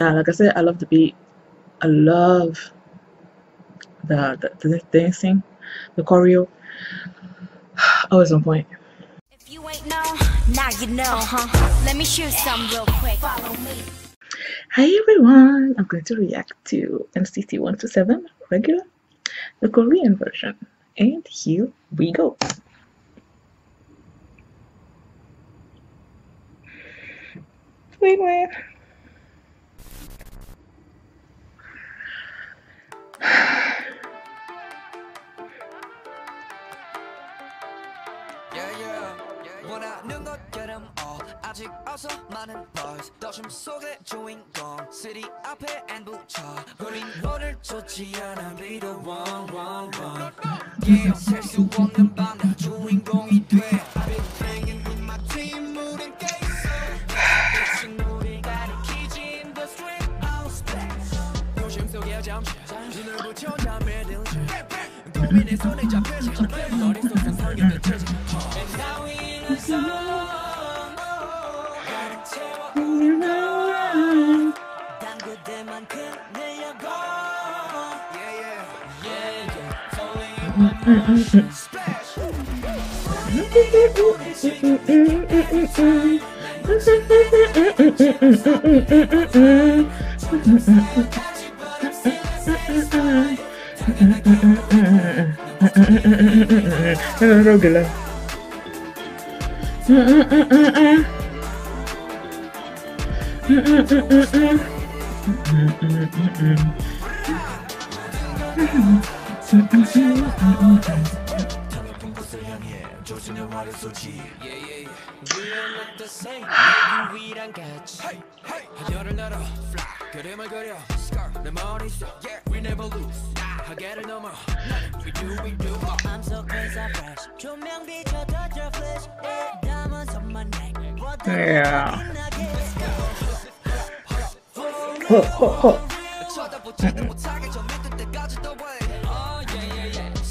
Yeah, like I said, I love the beat. I love the the, the dancing, the choreo. Always on point. If you ain't know, now you know. Uh-huh. Let me shoot some real quick. Follow me. Hi everyone, I'm going to react to NCT 127 regular, the Korean version. And here we go. Wait, wait. 아직 어서 많은 bars 도심 속의 주인공 city 앞에 안 붙여 우린 너를 쫓지 않아 be the one one one yeah 셀수 없는 밤나 주인공이 돼 I've been hanging with my team 우린 깨있어 대신 우리 가리키지 in the street I'll splash 도심 속에 잠시 눈을 붙여 잠에 들지 고민의 손에 잡히지 머릿속에 설계된 체질 And now we in a song regular. Yeah, yeah, yeah. We're not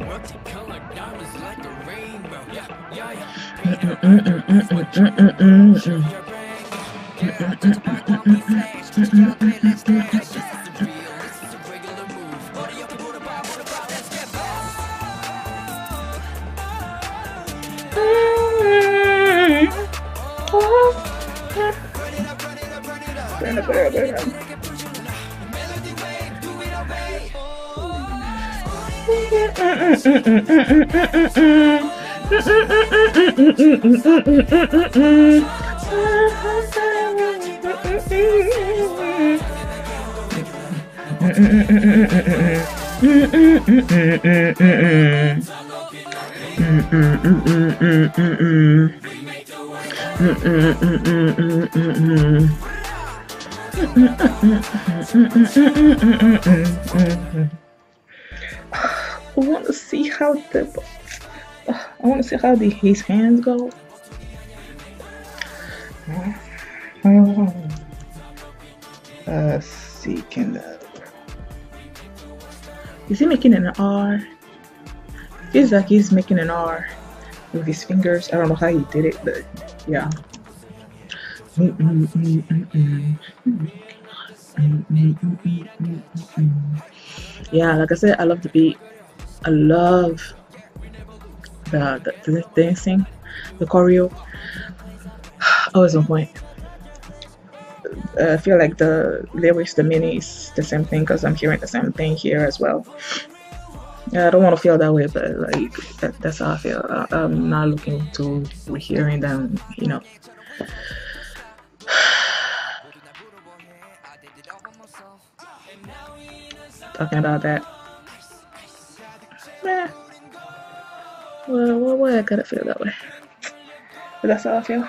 What's the color diamonds like a rainbow? Yeah, yeah, yeah. Flash. Just drop it, up. Run it up, run it up. Burn I want to see how the I want to see how the his hands go. Uh, see, can the is he making an R? Feels like he's making an R with his fingers. I don't know how he did it, but yeah. Yeah, like I said, I love the beat. I love the the, the dancing, the choreo. Oh, Always on point. Uh, I feel like the lyrics, the mini is the same thing because I'm hearing the same thing here as well. yeah, I don't want to feel that way, but like that, that's how I feel. I, I'm not looking to hearing them, you know. Talking about that. Yeah. Well, well, why I gotta feel that way. But that's how I feel.